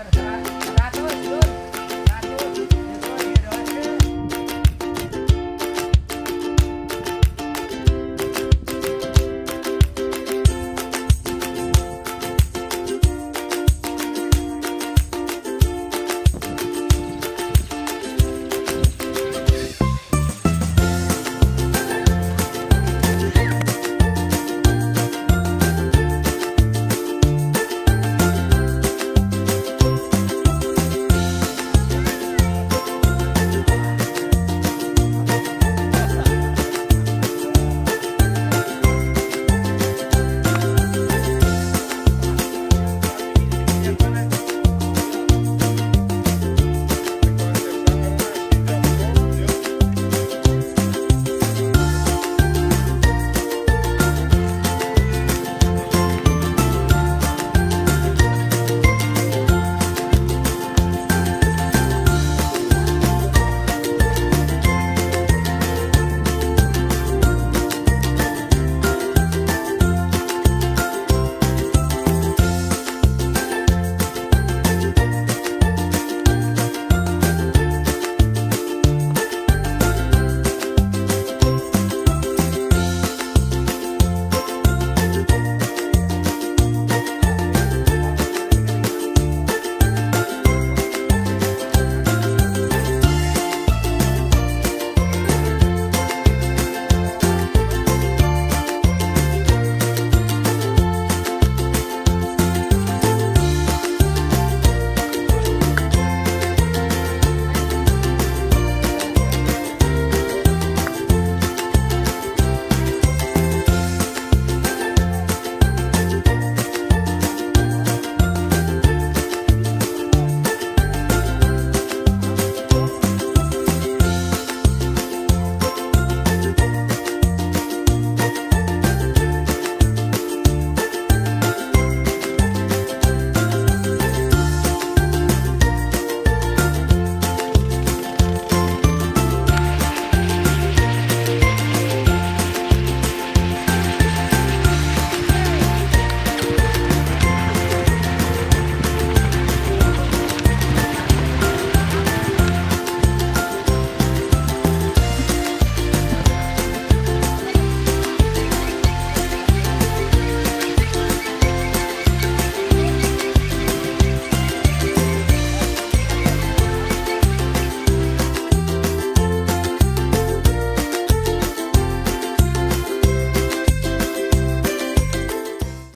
Sarap.